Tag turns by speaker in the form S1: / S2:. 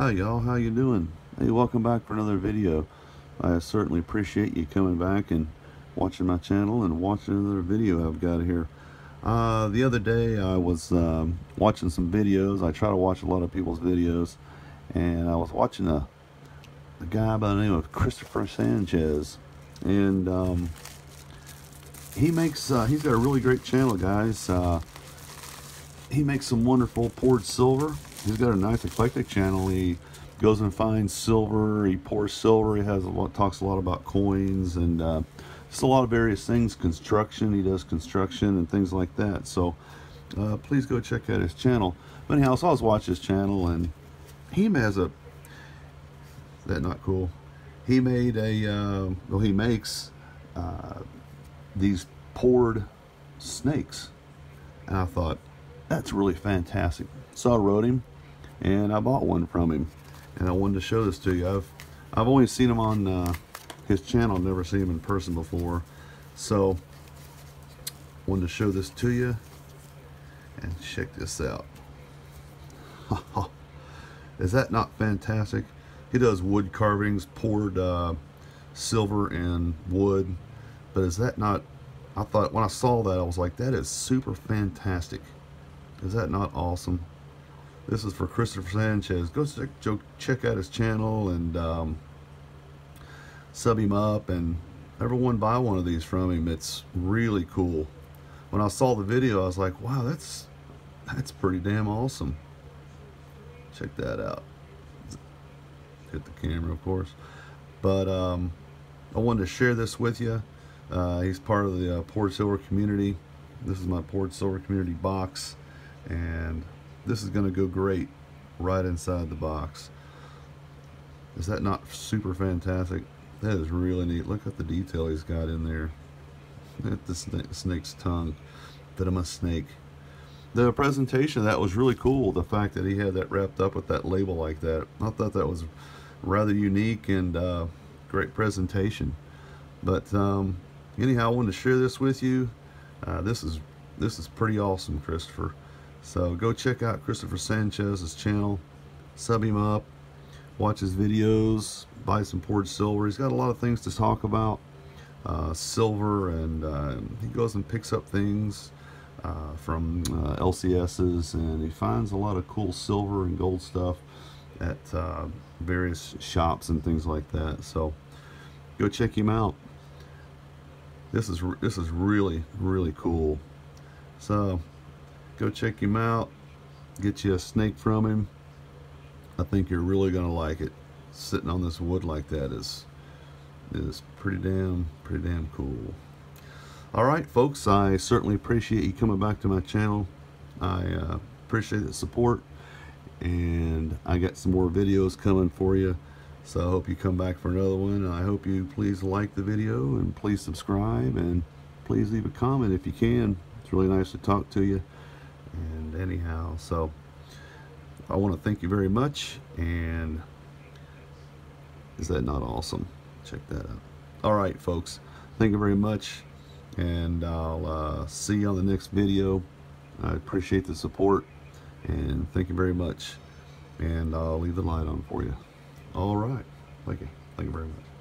S1: Hi y'all, how you doing? Hey, welcome back for another video. I certainly appreciate you coming back and watching my channel and watching another video I've got here. Uh, the other day I was um, watching some videos. I try to watch a lot of people's videos and I was watching a, a guy by the name of Christopher Sanchez and um, he makes uh, he's got a really great channel guys uh, he makes some wonderful poured silver he's got a nice eclectic channel. He goes and finds silver. He pours silver. He has a lot talks a lot about coins and uh, just a lot of various things construction. He does construction and things like that. So uh, please go check out his channel. But anyhow so I was watching his channel and he has a that not cool? He made a uh, well he makes uh, these poured snakes. And I thought that's really fantastic. So I wrote him and I bought one from him and I wanted to show this to you. I've I've only seen him on uh, his channel never seen him in person before. So wanted to show this to you and check this out. Is that not fantastic? He does wood carvings poured uh, silver and wood but is that not I thought when I saw that I was like that is super fantastic. Is that not awesome this is for Christopher Sanchez. Go check, check out his channel and um, sub him up and everyone buy one of these from him. It's really cool. When I saw the video I was like wow that's that's pretty damn awesome. Check that out. Hit the camera of course. But um, I wanted to share this with you uh, he's part of the uh, poured silver community. This is my poured silver community box and this is going to go great right inside the box. Is that not super fantastic? That is really neat. Look at the detail he's got in there. At the snake's tongue. Venomous snake. The presentation that was really cool the fact that he had that wrapped up with that label like that. I thought that was rather unique and uh, great presentation. But um, anyhow I wanted to share this with you. Uh, this is this is pretty awesome Christopher so go check out Christopher Sanchez's channel. Sub him up. Watch his videos. Buy some poured silver. He's got a lot of things to talk about. Uh, silver and uh, he goes and picks up things uh, from uh, LCS's and he finds a lot of cool silver and gold stuff at uh, various shops and things like that. So go check him out. This is this is really really cool. So go check him out. Get you a snake from him. I think you're really gonna like it. Sitting on this wood like that is is pretty damn pretty damn cool. Alright folks I certainly appreciate you coming back to my channel. I uh, appreciate the support and I got some more videos coming for you. So I hope you come back for another one. And I hope you please like the video and please subscribe and please leave a comment if you can. It's really nice to talk to you and anyhow so I want to thank you very much and is that not awesome? Check that out. All right folks thank you very much and I'll uh, see you on the next video. I appreciate the support and thank you very much and I'll leave the light on for you. All right thank you. Thank you very much